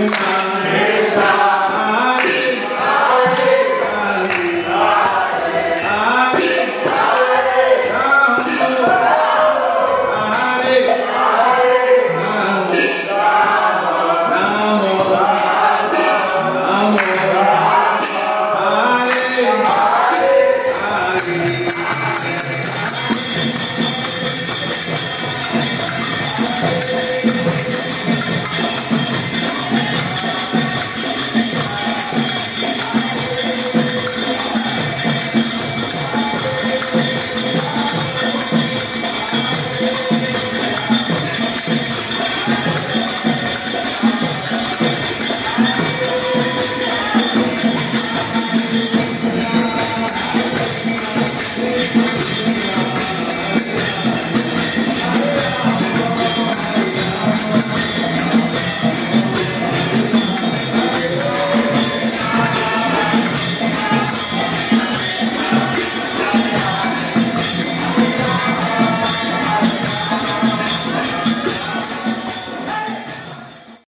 Thank you.